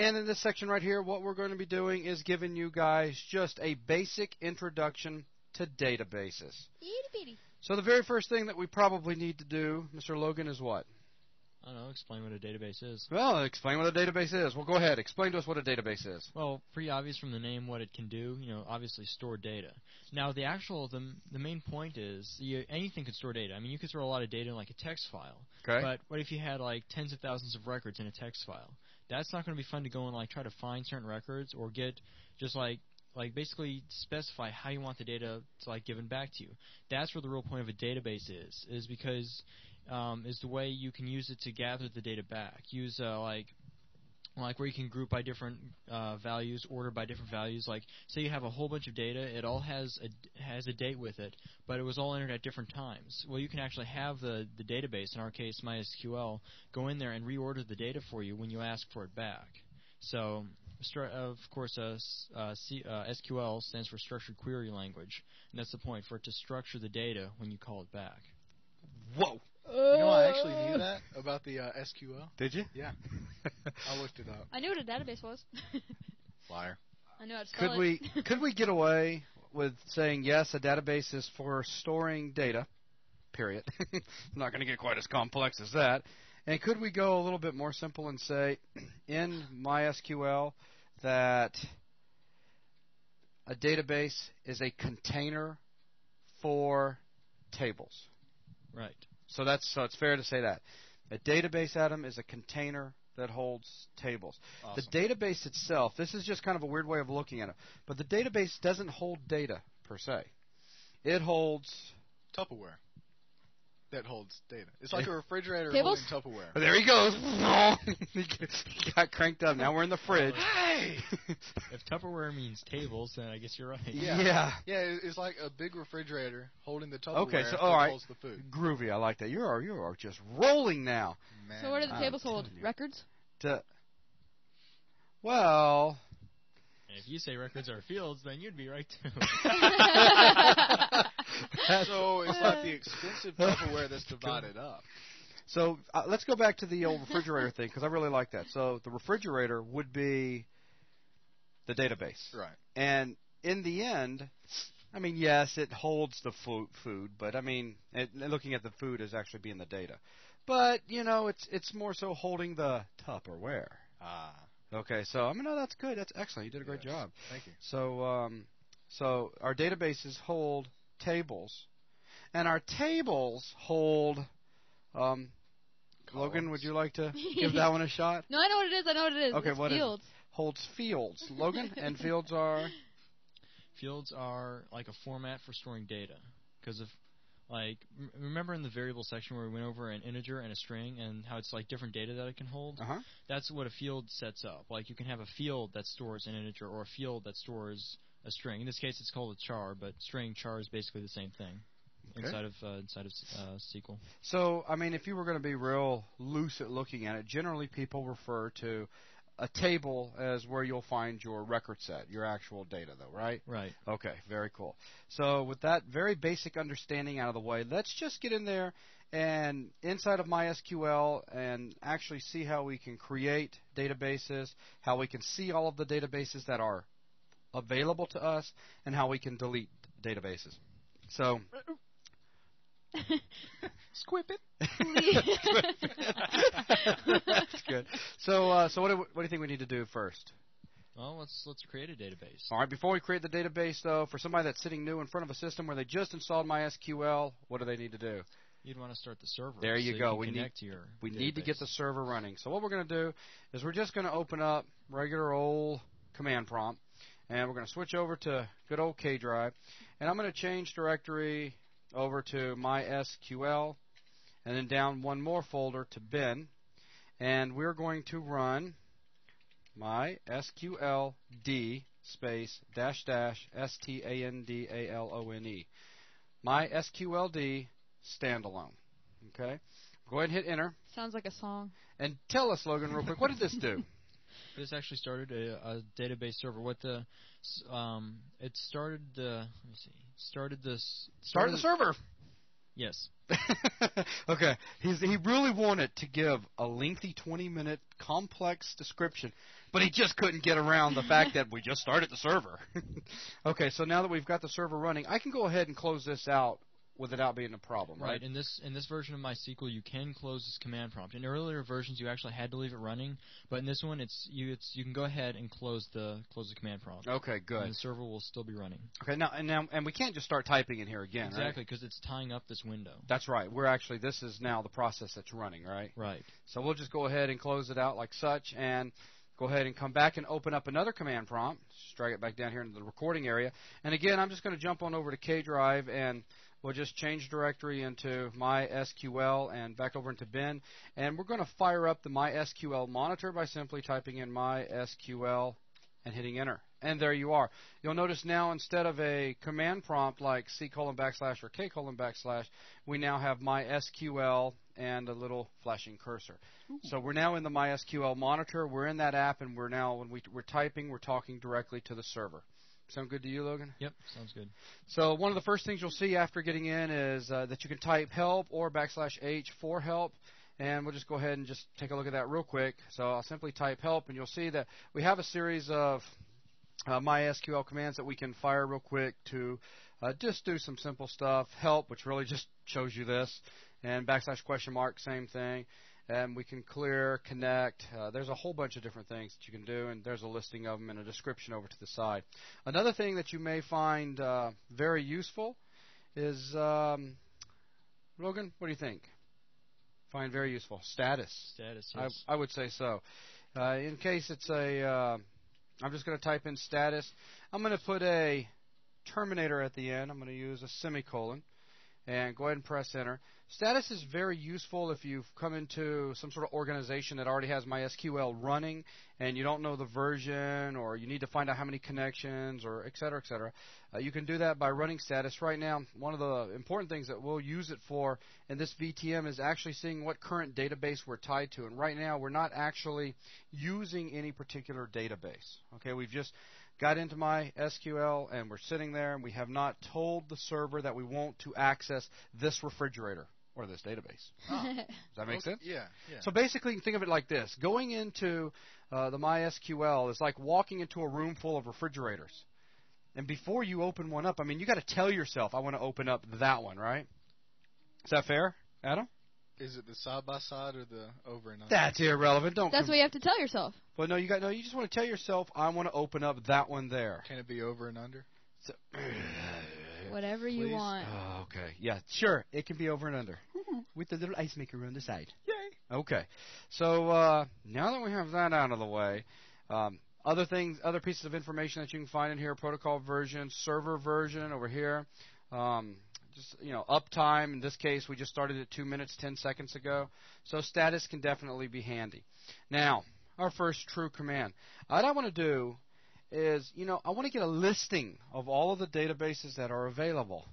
And in this section right here, what we're going to be doing is giving you guys just a basic introduction to databases. Itty bitty. So the very first thing that we probably need to do, Mr. Logan, is what? I don't know. Explain what a database is. Well, explain what a database is. Well, go ahead. Explain to us what a database is. Well, pretty obvious from the name what it can do. You know, obviously store data. Now, the actual the the main point is you, anything can store data. I mean, you could store a lot of data in like a text file. Okay. But what if you had like tens of thousands of records in a text file? That's not going to be fun to go and like try to find certain records or get just like like basically specify how you want the data to like given back to you. That's where the real point of a database is, is because um, is the way you can use it to gather the data back. Use uh, like like where you can group by different uh, values, order by different values. Like say you have a whole bunch of data, it all has a has a date with it, but it was all entered at different times. Well, you can actually have the the database, in our case MySQL, go in there and reorder the data for you when you ask for it back. So of course, uh, uh, C- uh, SQL stands for Structured Query Language, and that's the point for it to structure the data when you call it back. Whoa. You know, I actually knew that about the uh, SQL. Did you? Yeah, I looked it up. I knew what a database was. Liar. I knew how to spell could it. we could we get away with saying yes, a database is for storing data? Period. I'm not going to get quite as complex as that. And could we go a little bit more simple and say in MySQL that a database is a container for tables? Right. So that's so it's fair to say that a database, Adam, is a container that holds tables. Awesome. The database itself, this is just kind of a weird way of looking at it, but the database doesn't hold data per se. It holds. Tupperware that holds data. It's like a refrigerator Tables? holding Tupperware. There he goes. he got cranked up. Now we're in the fridge. Hey! If Tupperware means tables, then I guess you're right. Yeah. Yeah. Yeah, it's like a big refrigerator holding the Tupperware Okay, so that all right. holds the food. Groovy. I like that. You are you are just rolling now. Man. So what do the tables hold? Records? To, well, And if you say records are fields, then you'd be right too. so it's like the expensive Tupperware that's divided up. So uh, let's go back to the old refrigerator thing because I really like that. So the refrigerator would be the database, Right. and in the end, I mean, yes, it holds the food, food, but I mean, it, looking at the food as actually being the data. But you know, it's it's more so holding the Tupperware. Okay, so I mean, no, that's good. That's excellent. You did a great yes. job. Thank you. So, um, so our databases hold tables, and our tables hold. Um, Logan, would you like to give that one a shot? No, I know what it is. I know what it is. Okay, it's what is it? fields. Holds fields. Logan and fields are. Fields are like a format for storing data. Because if, like, m- remember in the variable section where we went over an integer and a string and how it's like different data that it can hold? Uh huh. That's what a field sets up. Like, you can have a field that stores an integer or a field that stores a string. In this case, it's called a char, but string char is basically the same thing Okay. inside of uh, inside of uh, SQL. So, I mean, if you were going to be real loose at looking at it, generally people refer to a table as where you'll find your record set, your actual data, though, right? Right. Okay, very cool. So, with that very basic understanding out of the way, let's just get in there and inside of MySQL and actually see how we can create databases, how we can see all of the databases that are available to us, and how we can delete databases. So, Squip it. that's good. So, uh, so what do, what do you think we need to do first? Well, let's let's create a database. All right, before we create the database, though, for somebody that's sitting new in front of a system where they just installed MySQL, what do they need to do? You'd want to start the server. There you so go. can We need- to your We need to get the server running. So what we're going to do is we're just going to open up regular old command prompt, and we're going to switch over to good old K drive, and I'm going to change directory over to MySQL, and then down one more folder to bin, and we're going to run MySQL d space dash dash s t a n d a l o n e MySQL d standalone. Okay, go ahead and hit enter. Sounds like a song. And tell us, Logan, real quick, what did this do? This actually started a, a database server. What the s- um, it started the let me see started this Start the server. Yes. okay, He's, he really wanted to give a lengthy 20 minute complex description, but he just couldn't get around the fact that we just started the server. okay, so now that we've got the server running, I can go ahead and close this out without being a problem, right? Right. In this in this version of MySQL, you can close this command prompt. In earlier versions, you actually had to leave it running, but in this one, it's you it's you can go ahead and close the close the command prompt. Okay, good. And the server will still be running. Okay, now and now and we can't just start typing in here again, exactly, right? because it's tying up this window. That's right. We're actually this is now the process that's running, right? Right. So we'll just go ahead and close it out like such, and go ahead and come back and open up another command prompt. Just drag it back down here into the recording area. And again, I'm just going to jump on over to K Drive and we'll just change directory into MySQL and back over into bin. And we're going to fire up the MySQL monitor by simply typing in MySQL and hitting enter. And there you are. You'll notice now instead of a command prompt like C colon backslash or K colon backslash, we now have MySQL and a little flashing cursor. Hmm. So we're now in the MySQL monitor. We're in that app, and we're now when we, we're typing, we're talking directly to the server. Sound good to you, Logan? Yep, sounds good. So one of the first things you'll see after getting in is uh, that you can type help or backslash H for help. And we'll just go ahead and just take a look at that real quick. So I'll simply type help, and you'll see that we have a series of uh, MySQL commands that we can fire real quick to uh, just do some simple stuff. Help, which really just shows you this, and backslash question mark, same thing. And we can clear, connect. Uh, there's a whole bunch of different things that you can do, and there's a listing of them and a description over to the side. Another thing that you may find uh, very useful is um, Logan. What do you think? Find very useful status. Status. I, Yes. I would say so. Uh, in case it's a, uh, I'm just going to type in status. I'm going to put a terminator at the end. I'm going to use a semicolon and go ahead and press enter. Status is very useful if you've come into some sort of organization that already has MySQL running and you don't know the version or you need to find out how many connections or et cetera, et cetera. Uh, you can do that by running status. Right now, one of the important things that we'll use it for in this VTM is actually seeing what current database we're tied to. And right now, we're not actually using any particular database. Okay, we've just got into MySQL and we're sitting there and we have not told the server that we want to access this refrigerator or this database. Does that make sense? Yeah, yeah. So basically, you can think of it like this: going into uh, the MySQL is like walking into a room full of refrigerators. And before you open one up, I mean, you got to tell yourself, "I want to open up that one," right? Is that fair, Adam? Is it the side by side or the over and under? That's irrelevant. Don't. That's com- what you have to tell yourself. well, no, you got no. You just want to tell yourself, "I want to open up that one there." Can it be over and under? So, Whatever you want. Oh, okay. Yeah, sure. It can be over and under with the little ice maker on the side. Yay! Okay. So uh, now that we have that out of the way, um, other things, other pieces of information that you can find in here: protocol version, server version over here. Um, just you know, uptime. In this case, we just started at two minutes ten seconds ago. So status can definitely be handy. Now, our first true command. What I want to do is, you know, I want to get a listing of all of the databases that are available.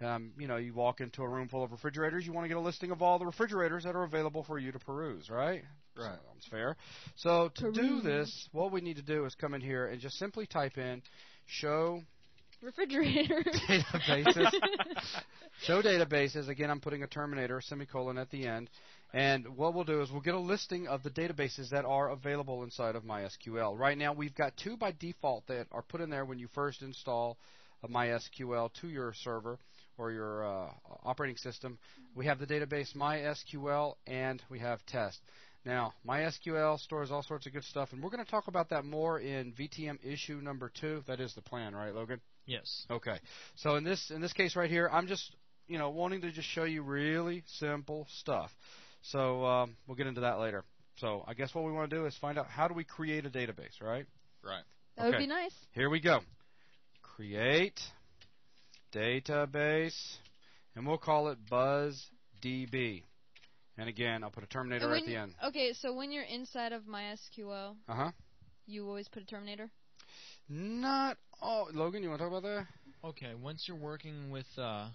Um, you know, you walk into a room full of refrigerators, you want to get a listing of all the refrigerators that are available for you to peruse, right? Right. Sounds fair. So to do this, what we need to do is come in here and just simply type in show Refrigerator. databases. show databases. Again, I'm putting a terminator, semicolon at the end. And what we'll do is we'll get a listing of the databases that are available inside of MySQL. Right now, we've got two by default that are put in there when you first install MySQL to your server or your uh, operating system. We have the database MySQL and we have test. Now, MySQL stores all sorts of good stuff, and we're going to talk about that more in VTM issue number two. That is the plan, right, Logan? Yes. Okay. So in this in this case right here, I'm just you know wanting to just show you really simple stuff. So um, we'll get into that later. So I guess what we want to do is find out how do we create a database, right? Right. That would be nice. Here we go. Create database, and we'll call it BuzzDB. And again, I'll put a terminator And at the end. Okay, so when you're inside of MySQL, Uh huh. you always put a terminator. Not oh, Logan, you want to talk about that? Okay, once you're working with, uh,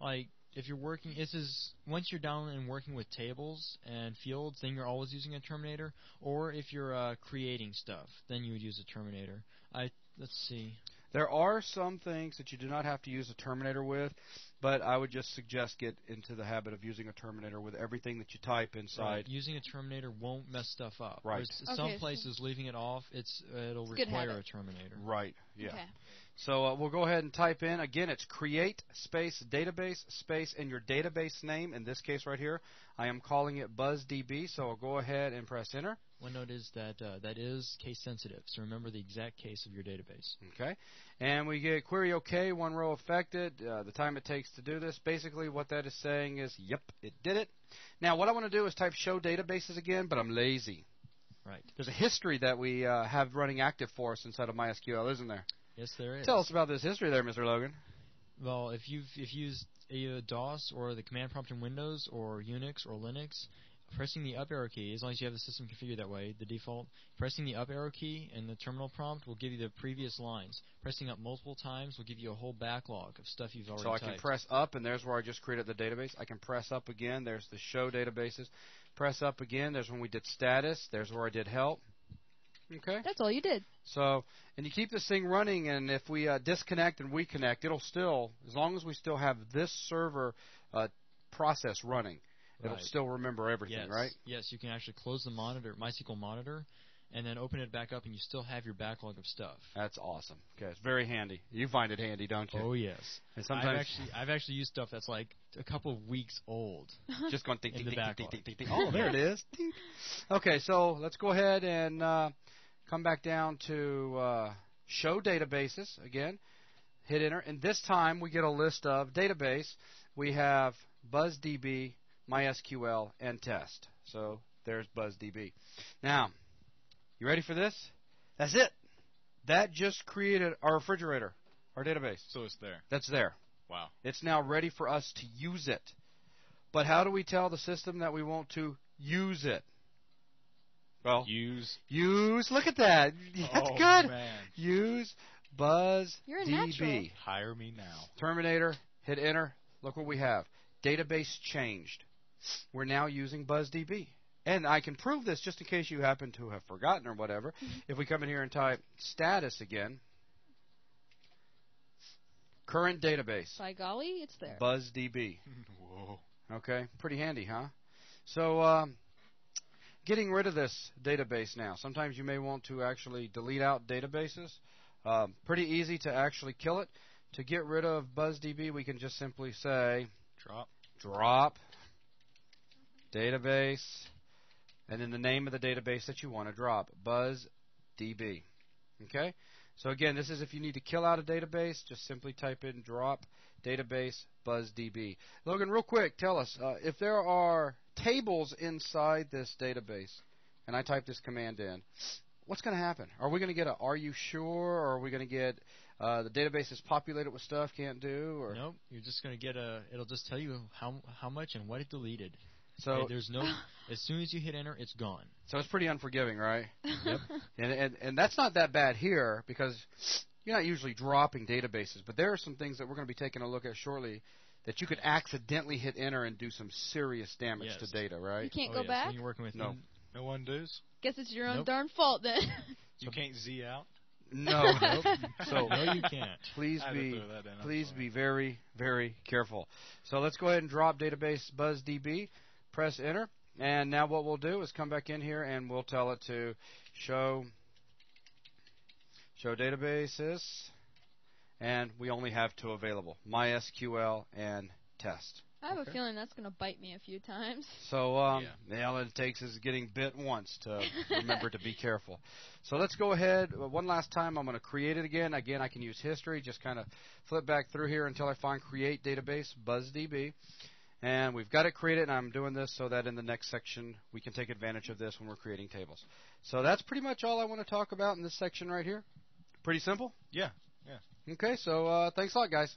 like, if you're working, this is once you're down and working with tables and fields, then you're always using a terminator. Or if you're uh, creating stuff, then you would use a terminator. I let's see. There are some things that you do not have to use a terminator with, but I would just suggest get into the habit of using a terminator with everything that you type inside. Right. Using a terminator won't mess stuff up. Right. Whereas Okay, some so- places leaving it off, it's uh, it'll It's require a terminator. Right. Yeah. Okay. So uh, we'll go ahead and type in again. It's create space database space and your database name. In this case right here, I am calling it BuzzDB. So I'll go ahead and press enter. One note is that uh, that is case sensitive, so remember the exact case of your database. Okay. And we get query OK, one row affected, uh, the time it takes to do this. Basically, what that is saying is, yep, it did it. Now, what I want to do is type show databases again, but I'm lazy. Right. There's a history that we uh, have running active for us inside of MySQL, isn't there? Yes, there is. Tell us about this history there, Mr. Logan. Well, if you've if used either DOS or the command prompt in Windows or Unix or Linux, pressing the up arrow key, as long as you have the system configured that way, the default, pressing the up arrow key in the terminal prompt will give you the previous lines. Pressing up multiple times will give you a whole backlog of stuff you've already So I typed. can press up, and there's where I just created the database. I can press up again. There's the show databases. Press up again. There's when we did status. There's where I did help. Okay. That's all you did. So, and you keep this thing running, and if we uh, disconnect and we connect, it'll still, as long as we still have this server uh, process running, it'll Right. still remember everything, yes. right? Yes, you can actually close the monitor, MySQL monitor, and then open it back up, and you still have your backlog of stuff. That's awesome. Okay, it's very handy. You find it handy, don't you? Oh yes. and I've sometimes actually I've actually used stuff that's like a couple of weeks old. just going ding, in ding, the ding, ding, ding, ding, ding. Oh, there it is. Ding. Okay, so let's go ahead and uh, come back down to uh, show databases again. Hit enter, and this time we get a list of database. We have BuzzDB, MySQL, and Test. So there's BuzzDB. Now, you ready for this? That's it. That just created our refrigerator, our database. So it's there. That's there. Wow. It's now ready for us to use it. But how do we tell the system that we want to use it? Well, Use. use. Look at that. That's oh, good. Man. Use Buzz You're a natural. Hire me now. Terminator. Hit enter. Look what we have. Database changed. We're now using BuzzDB. And I can prove this just in case you happen to have forgotten or whatever. If we come in here and type status again, current database, By golly, it's there. BuzzDB. Whoa. Okay, pretty handy, huh? So, um, getting rid of this database now. Sometimes you may want to actually delete out databases. Um, pretty easy to actually kill it. To get rid of BuzzDB, we can just simply say Drop. drop database, and then the name of the database that you want to drop, BuzzDB. Okay? So again, this is if you need to kill out a database, just simply type in drop database BuzzDB. Logan, real quick, tell us uh, if there are tables inside this database, and I type this command in, what's going to happen? Are we going to get a "Are you sure?" or are we going to get uh, the database is populated with stuff can't do? Or Nope, you're just gonna get a. It'll just tell you how how much and what it deleted. So Okay, there's no. as soon as you hit enter, it's gone. so it's pretty unforgiving, right? Yep. And, and and that's not that bad here because you're not usually dropping databases, but there are some things that we're going to be taking a look at shortly that you could accidentally hit enter and do some serious damage Yes. to data, right? you can't oh, go yes, back. When you're working with No. in- No one does. Guess it's your own Nope. darn fault then. You can't Z out. No. Nope. So no, you can't. please I had to be that in, please sorry. be very very careful. So let's go ahead and drop database BuzzDB. Press enter, and now what we'll do is come back in here and we'll tell it to show show databases, and we only have two available: MySQL and Test. I have Okay. a feeling that's gonna bite me a few times. So um, Yeah. all it takes is getting bit once to remember to be careful. So let's go ahead uh, one last time. I'm going to create it again. Again, I can use history. Just kind of flip back through here until I find create database BuzzDB, and we've got it created. And I'm doing this so that in the next section we can take advantage of this when we're creating tables. So that's pretty much all I want to talk about in this section right here. Pretty simple. Yeah. Okay. So uh, thanks a lot, guys.